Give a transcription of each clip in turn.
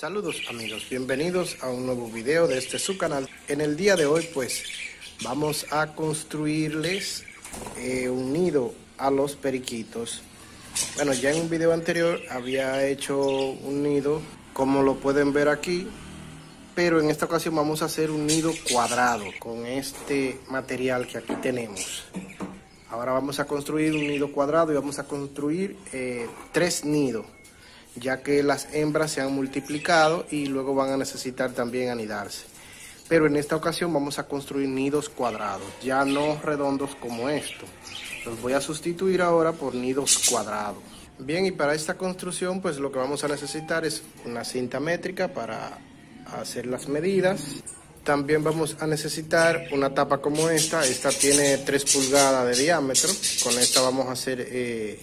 Saludos amigos, bienvenidos a un nuevo video de este su canal. En el día de hoy pues vamos a construirles eh, un nido a los periquitos. Bueno, ya en un video anterior había hecho un nido como lo pueden ver aquí, pero en esta ocasión vamos a hacer un nido cuadrado con este material que aquí tenemos. Ahora vamos a construir un nido cuadrado y vamos a construir eh, tres nidos ya que las hembras se han multiplicado y luego van a necesitar también anidarse. Pero en esta ocasión vamos a construir nidos cuadrados, ya no redondos como esto. Los voy a sustituir ahora por nidos cuadrados. Bien, y para esta construcción pues lo que vamos a necesitar es una cinta métrica para hacer las medidas. También vamos a necesitar una tapa como esta, esta tiene 3 pulgadas de diámetro, con esta vamos a hacer eh,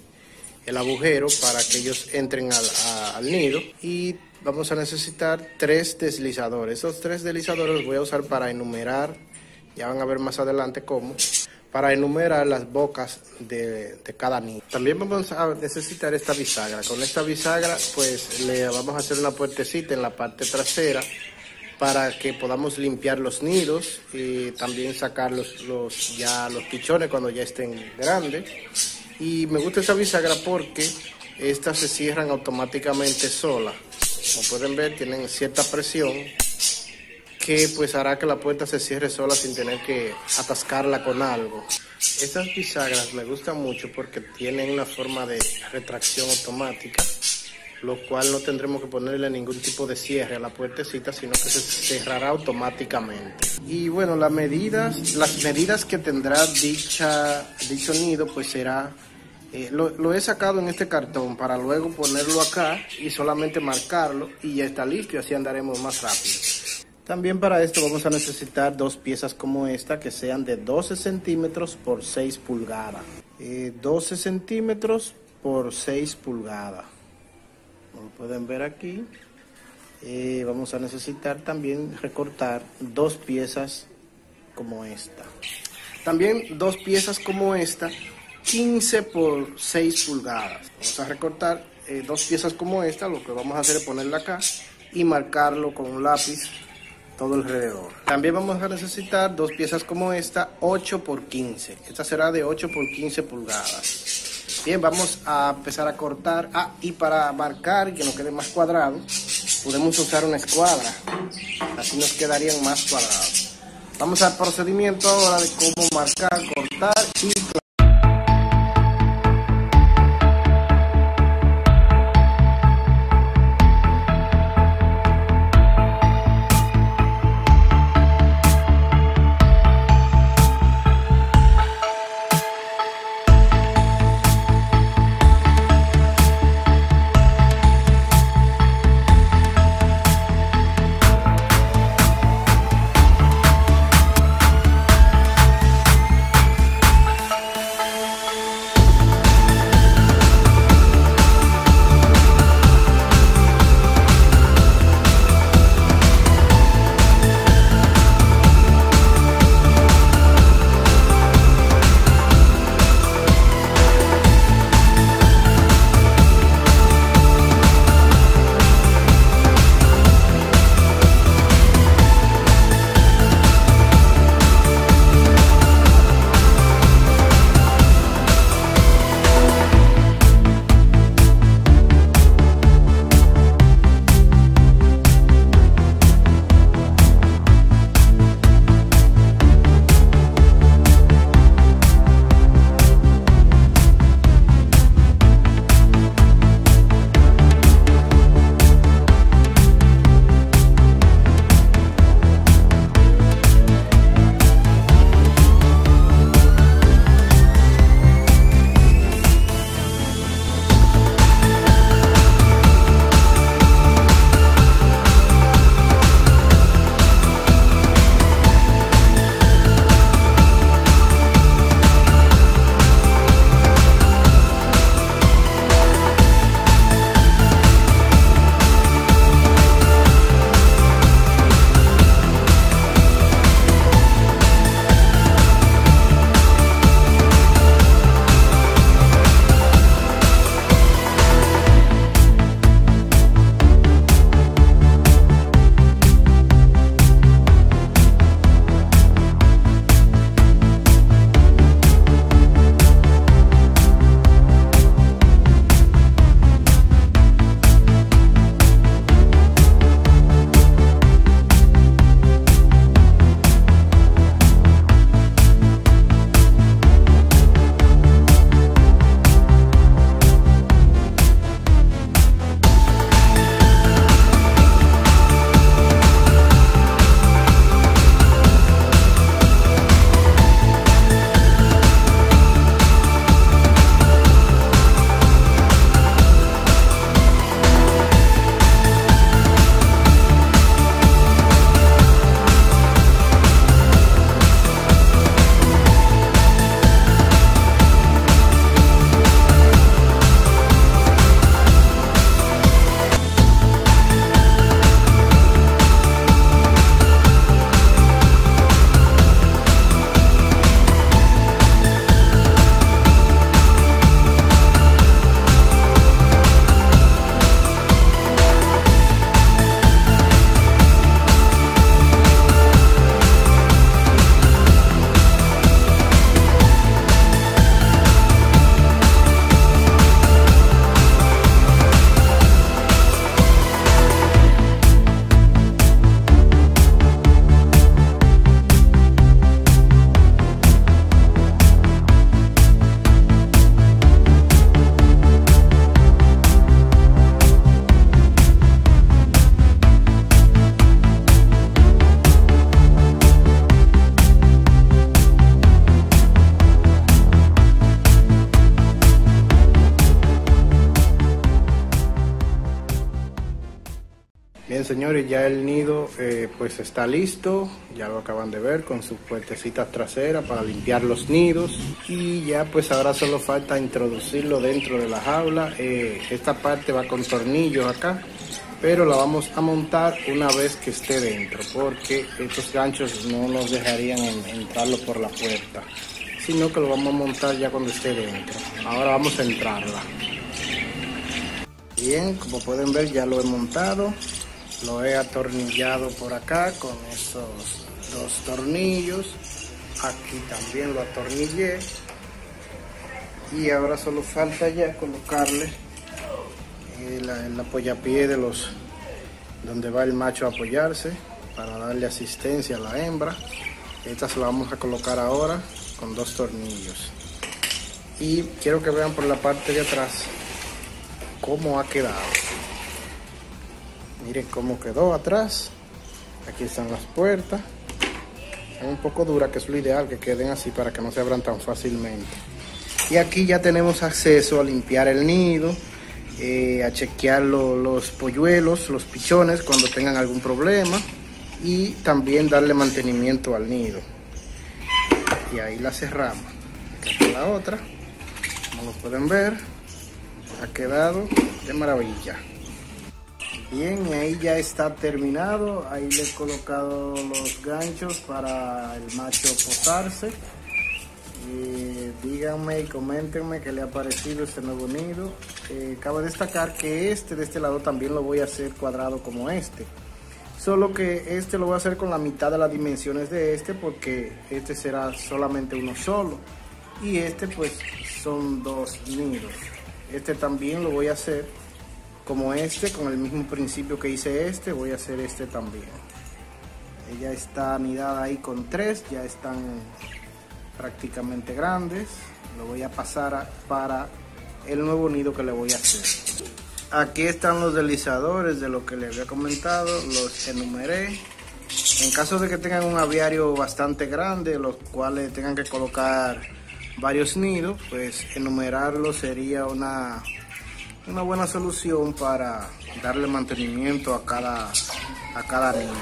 el agujero para que ellos entren al, nido y vamos a necesitar tres deslizadores. Esos tres deslizadores los voy a usar para enumerar, ya van a ver más adelante cómo, para enumerar las bocas de, de, cada nido. También vamos a necesitar esta bisagra. Con esta bisagra pues le vamos a hacer una puertecita en la parte trasera para que podamos limpiar los nidos y también sacar los, los, ya los pichones cuando ya estén grandes y me gusta esa bisagra porque estas se cierran automáticamente solas. Como pueden ver, tienen cierta presión que pues hará que la puerta se cierre sola sin tener que atascarla con algo. Estas bisagras me gustan mucho porque tienen una forma de retracción automática, lo cual no tendremos que ponerle ningún tipo de cierre a la puertecita, sino que se cerrará automáticamente. Y bueno, las medidas, las medidas que tendrá dicha, dicho nido pues será eh, lo, he sacado en este cartón para luego ponerlo acá y solamente marcarlo y ya está listo así andaremos más rápido. También para esto vamos a necesitar dos piezas como esta que sean de 12 centímetros por 6 pulgadas. 12 eh, centímetros por 6 pulgadas. Como pueden ver aquí. Eh, vamos a necesitar también recortar dos piezas como esta. También dos piezas como esta 15 por 6 pulgadas. Vamos a recortar eh, dos piezas como esta, lo que vamos a hacer es ponerla acá y marcarlo con un lápiz todo alrededor. También vamos a necesitar dos piezas como esta, 8 por 15. Esta será de 8 por 15 pulgadas. Bien, vamos a empezar a cortar. Ah, y para marcar que nos quede más cuadrado, podemos usar una escuadra. Así nos quedarían más cuadrados. Vamos al procedimiento ahora de cómo marcar, cortar y señores, ya el nido eh, pues está listo, ya lo acaban de ver con sus puertecitas traseras para limpiar los nidos y ya pues ahora solo falta introducirlo dentro de la jaula. Eh, esta parte va con tornillos acá, pero la vamos a montar una vez que esté dentro porque estos ganchos no nos dejarían entrarlo por la puerta, sino que lo vamos a montar ya cuando esté dentro. Ahora vamos a entrarla. Bien, como pueden ver ya lo he montado lo he atornillado por acá con esos dos tornillos. Aquí también lo atornillé. Y ahora solo falta ya colocarle el, el apoyapié de los donde va el macho a apoyarse para darle asistencia a la hembra. Esta se la vamos a colocar ahora con dos tornillos. Y quiero que vean por la parte de atrás cómo ha quedado miren cómo quedó atrás. Aquí están las puertas. Es un poco dura que es lo ideal que queden así para que no se abran tan fácilmente. Y aquí ya tenemos acceso a limpiar el nido eh, a chequear los polluelos los pichones cuando tengan algún problema y también darle mantenimiento al nido. Y ahí la cerramos. Aquí la otra. Como lo pueden ver ha quedado de maravilla Bien, ahí ya está terminado. Ahí le he colocado los ganchos para el macho posarse. díganme y coméntenme qué le ha parecido este nuevo nido. Eh, cabe destacar que este de este lado también lo voy a hacer cuadrado como este. Solo que este lo voy a hacer con la mitad de las dimensiones de este porque este será solamente uno solo. Y este pues son dos nidos. Este también lo voy a hacer como este, con el mismo principio que hice este, voy a hacer este también. Ella está anidada ahí con tres, ya están prácticamente grandes. Lo voy a pasar para el nuevo nido que le voy a hacer. Aquí están los deslizadores de lo que les había comentado, los enumeré. En caso de que tengan un aviario bastante grande, los cuales tengan que colocar varios nidos, pues enumerarlo sería una una buena solución para darle mantenimiento a cada, a cada niño.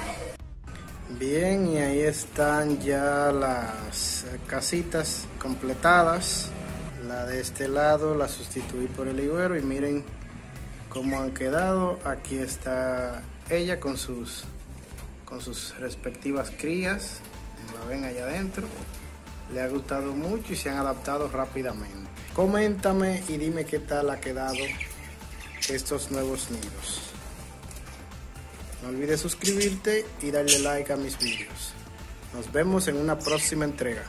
Bien, y ahí están ya las casitas completadas. La de este lado la sustituí por el higuero y miren cómo han quedado. Aquí está ella con sus, con sus respectivas crías. La ven allá adentro. Le ha gustado mucho y se han adaptado rápidamente. Coméntame y dime qué tal ha quedado estos nuevos nidos. No olvides suscribirte y darle like a mis vídeos. Nos vemos en una próxima entrega.